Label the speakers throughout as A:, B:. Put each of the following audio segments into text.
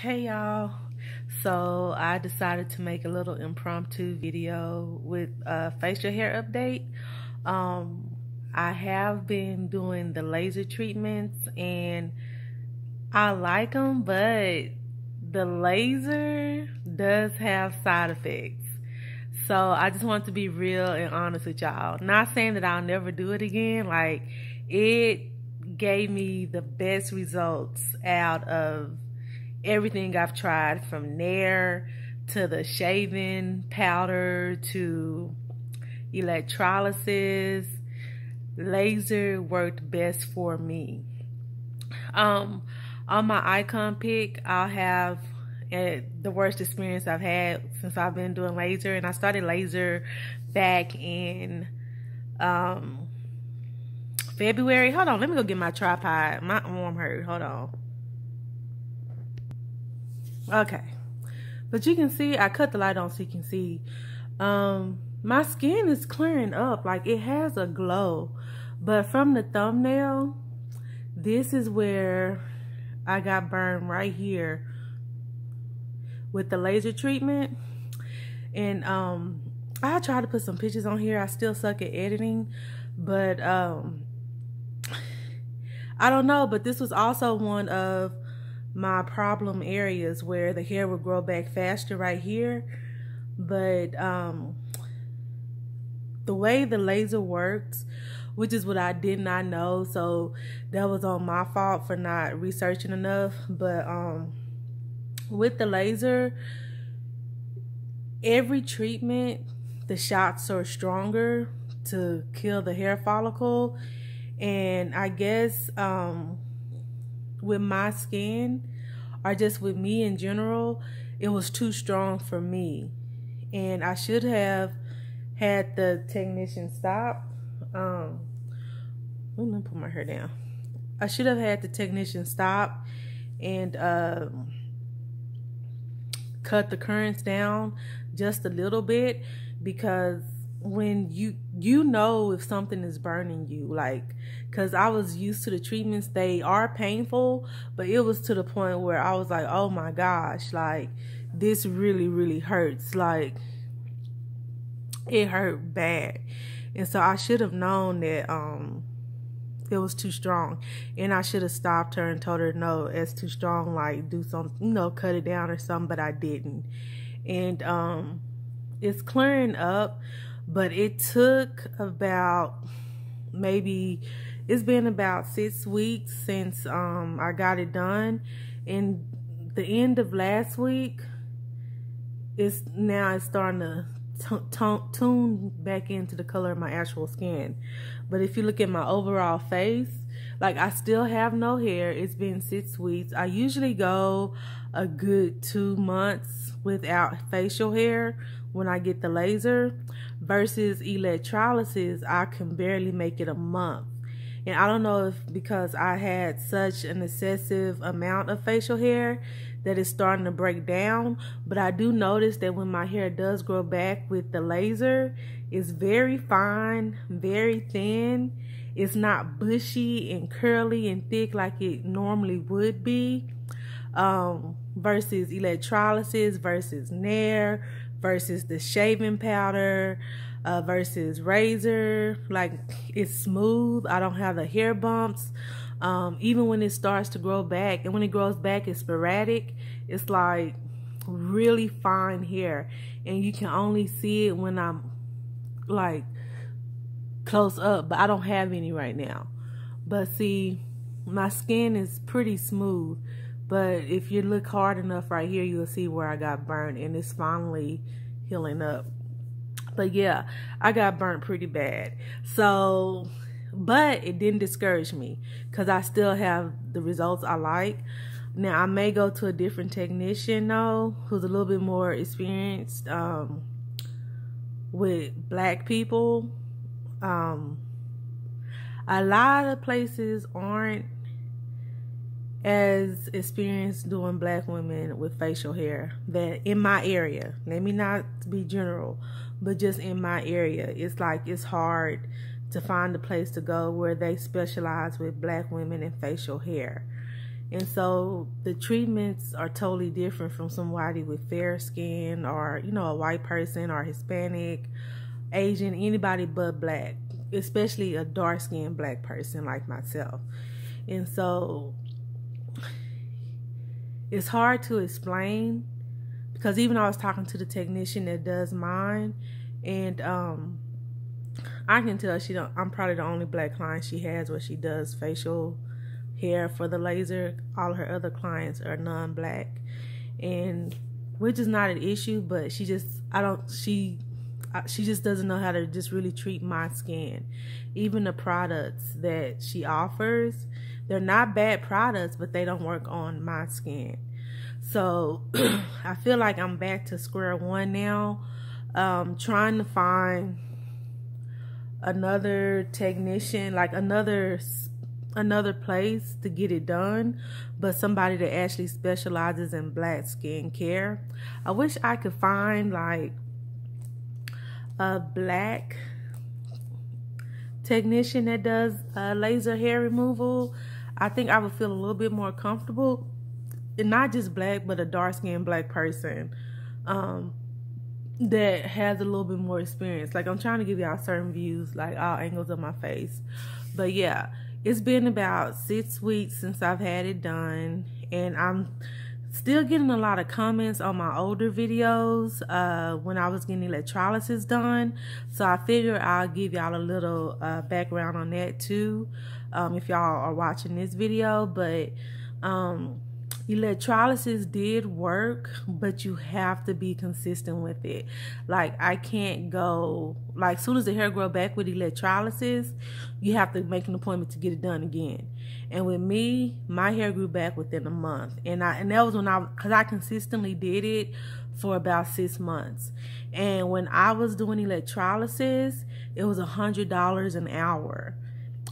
A: Hey y'all. So I decided to make a little impromptu video with a facial hair update. Um, I have been doing the laser treatments and I like them, but the laser does have side effects. So I just want to be real and honest with y'all. Not saying that I'll never do it again. Like it gave me the best results out of everything I've tried from Nair to the shaving powder to electrolysis. Laser worked best for me. Um, on my icon pick, I'll have uh, the worst experience I've had since I've been doing laser, and I started laser back in um, February. Hold on, let me go get my tripod. My arm hurt. Hold on. Okay. But you can see, I cut the light on so you can see. Um, my skin is clearing up. Like, it has a glow. But from the thumbnail, this is where I got burned right here with the laser treatment. And um, I tried to put some pictures on here. I still suck at editing. But um, I don't know. But this was also one of my problem areas where the hair would grow back faster right here. But um, the way the laser works, which is what I did not know, so that was on my fault for not researching enough. But um, with the laser, every treatment, the shots are stronger to kill the hair follicle. And I guess um, with my skin or just with me in general, it was too strong for me. And I should have had the technician stop. Um, let me put my hair down. I should have had the technician stop and um, cut the currents down just a little bit because when you you know if something is burning you like because i was used to the treatments they are painful but it was to the point where i was like oh my gosh like this really really hurts. Like it hurt bad. And so i should have known that um it was too strong. And i should have stopped her and told her no it's too strong like do something you know cut it down or something but i didn't. And um it's clearing up but it took about maybe it's been about six weeks since um I got it done. And the end of last week it's now it's starting to tune back into the color of my actual skin. But if you look at my overall face like I still have no hair. It's been six weeks. I usually go a good two months without facial hair when I get the laser versus electrolysis, I can barely make it a month. And I don't know if because I had such an excessive amount of facial hair that it's starting to break down. But I do notice that when my hair does grow back with the laser, it's very fine, very thin. It's not bushy and curly and thick like it normally would be. Um, versus electrolysis versus Nair versus the shaving powder uh, versus razor. Like it's smooth. I don't have the hair bumps. Um, even when it starts to grow back, and when it grows back, it's sporadic. It's like really fine hair, and you can only see it when I'm like close up. But I don't have any right now. But see, my skin is pretty smooth. But if you look hard enough right here, you'll see where I got burned and it's finally healing up. But yeah, I got burnt pretty bad. So, but it didn't discourage me because I still have the results I like. Now, I may go to a different technician though, who's a little bit more experienced um, with black people. Um, a lot of places aren't as experienced doing black women with facial hair that in my area let me not be general but just in my area it's like it's hard to find a place to go where they specialize with black women and facial hair And so the treatments are totally different from somebody with fair skin or, you know, a white person or Hispanic, Asian, anybody but black, especially a dark skinned black person like myself. And so it's hard to explain because even I was talking to the technician that does mine and um I can tell she don't I'm probably the only black client she has where she does facial hair for the laser. All her other clients are non-black, and which is not an issue. But she just I don't she she just doesn't know how to just really treat my skin. Even the products that she offers, they're not bad products, but they don't work on my skin. So I feel like I'm back to square one now, um, trying to find another technician, like another another place to get it done, but somebody that actually specializes in black skin care. I wish I could find like a black technician that does uh, laser hair removal. I think I would feel a little bit more comfortable. And not just black, but a dark skinned black person um, that has a little bit more experience. Like I'm trying to give y'all certain views, like all angles of my face. But yeah, it's been about six weeks since I've had it done and I'm still getting a lot of comments on my older videos uh, when I was getting electrolysis done. So I figure I'll give y'all a little uh, background on that too um, if y'all are watching this video. But um, electrolysis did work but you have to be consistent with it. Like i can't go like soon as the hair grow back with electrolysis you have to make an appointment to get it done again. And with me my hair grew back within a month. And i and that was when i because i consistently did it for about six months. And when i was doing electrolysis it was a hundred dollars an hour.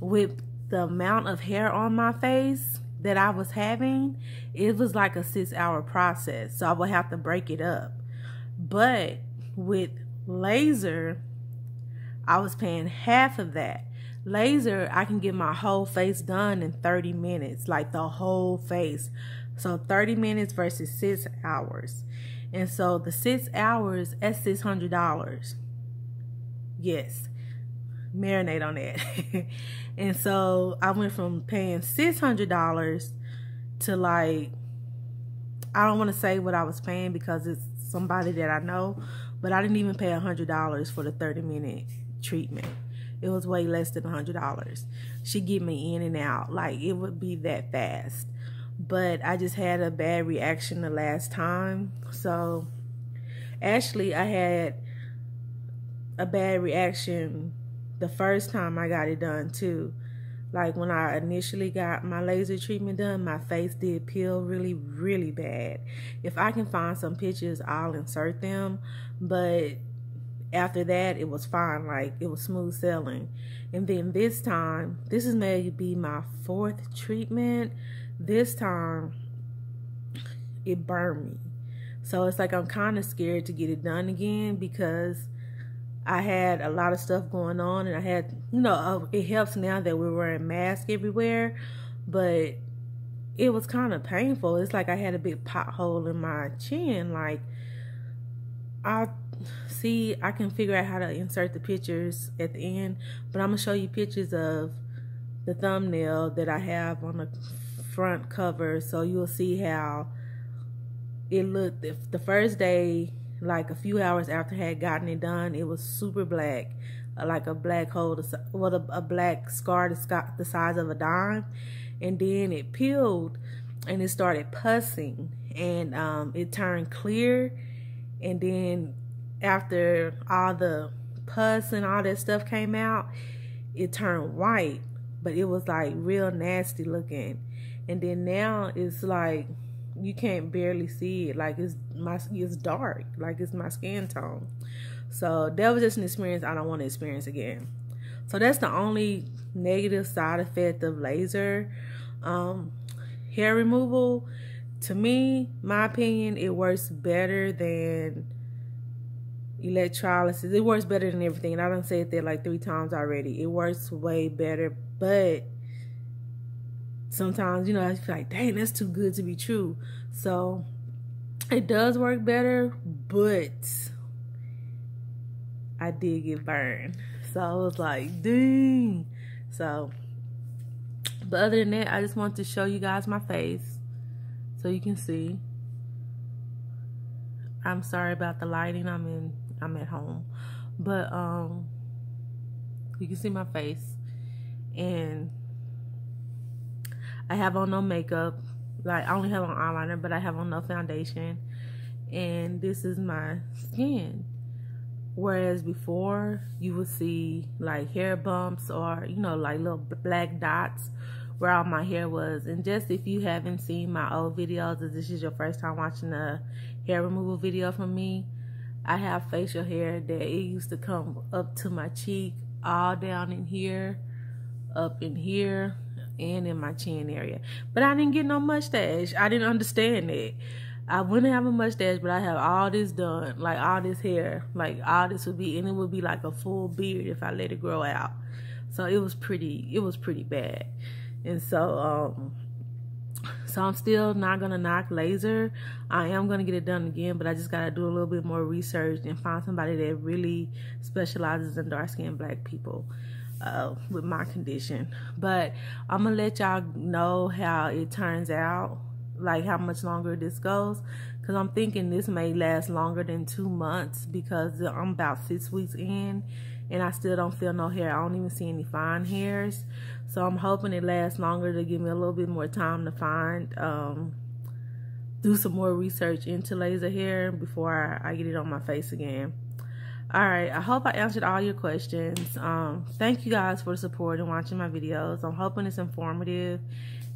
A: With the amount of hair on my face that I was having, it was like a six hour process. So I would have to break it up. But with laser, I was paying half of that. Laser, I can get my whole face done in 30 minutes, like the whole face. So 30 minutes versus six hours. And so the six hours at $600. Yes marinate on that. and so I went from paying $600 to like, I don't want to say what I was paying because it's somebody that I know, but I didn't even pay $100 for the 30 minute treatment. It was way less than $100. She get me in and out. Like it would be that fast. But I just had a bad reaction the last time. So actually I had a bad reaction the first time I got it done too. Like when I initially got my laser treatment done, my face did peel really, really bad. If I can find some pictures, I'll insert them. But after that, it was fine. Like it was smooth sailing. And then this time, this is maybe my fourth treatment. This time, it burned me. So it's like I'm kind of scared to get it done again because I had a lot of stuff going on, and I had, you know, uh, it helps now that we're wearing masks everywhere, but it was kind of painful. It's like I had a big pothole in my chin. Like, I see, I can figure out how to insert the pictures at the end, but I'm gonna show you pictures of the thumbnail that I have on the front cover, so you'll see how it looked. The first day like a few hours after I had gotten it done, it was super black, uh, like a black hole, Well, a, a black scar the size of a dime, and then it peeled, and it started pussing, and um, it turned clear, and then after all the pus and all that stuff came out, it turned white, but it was like real nasty looking, and then now it's like you can't barely see it. Like it's my it's dark. Like it's my skin tone. So that was just an experience I don't want to experience again. So that's the only negative side effect of laser um, hair removal. To me, my opinion, it works better than electrolysis. It works better than everything. And I don't say it there like three times already. It works way better, but sometimes, you know, I feel like, dang, that's too good to be true. So it does work better, but I did get burned. So I was like, dang. So, but other than that, I just want to show you guys my face so you can see. I'm sorry about the lighting. I'm in, I'm at home, but um, you can see my face, and I have on no makeup. Like I only have on eyeliner, but I have on no foundation, and this is my skin. Whereas before, you would see like hair bumps or, you know, like little black dots where all my hair was. And just if you haven't seen my old videos, if this is your first time watching a hair removal video from me, I have facial hair that it used to come up to my cheek, all down in here, up in here, and in my chin area. But I didn't get no mustache. I didn't understand it. I wouldn't have a mustache, but I have all this done, like all this hair, like all this would be, and it would be like a full beard if I let it grow out. So it was pretty, it was pretty bad, and so, um, so I'm still not gonna knock laser. I am gonna get it done again, but I just gotta do a little bit more research and find somebody that really specializes in dark skinned black people. Uh, with my condition, but I'm gonna let y'all know how it turns out like how much longer this goes because I'm thinking this may last longer than two months because I'm about six weeks in and I still don't feel no hair. I don't even see any fine hairs. So I'm hoping it lasts longer to give me a little bit more time to find, um, do some more research into laser hair before I, I get it on my face again. All right, I hope I answered all your questions. Um, thank you guys for the support and watching my videos. I'm hoping it's informative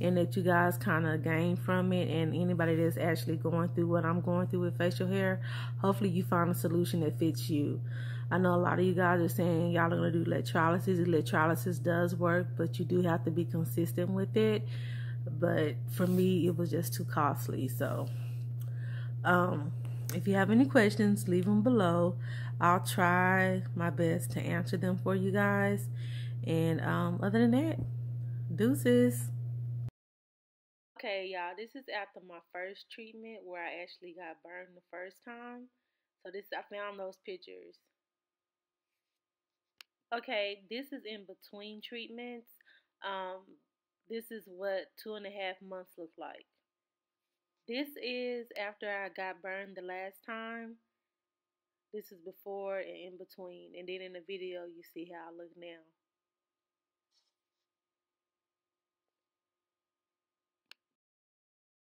A: and that you guys kind of gain from it and anybody that's actually going through what I'm going through with facial hair, hopefully you find a solution that fits you. I know a lot of you guys are saying y'all are going to do electrolysis. Electrolysis does work, but you do have to be consistent with it. But for me, it was just too costly. So, um, if you have any questions, leave them below. I'll try my best to answer them for you guys. And um, other than that, deuces. Okay, y'all, this is after my first treatment where I actually got burned the first time. So this I found those pictures. Okay, this is in between treatments. Um, this is what two and a half months look like. This is after I got burned the last time. This is before and in between. And then in the video, you see how I look now.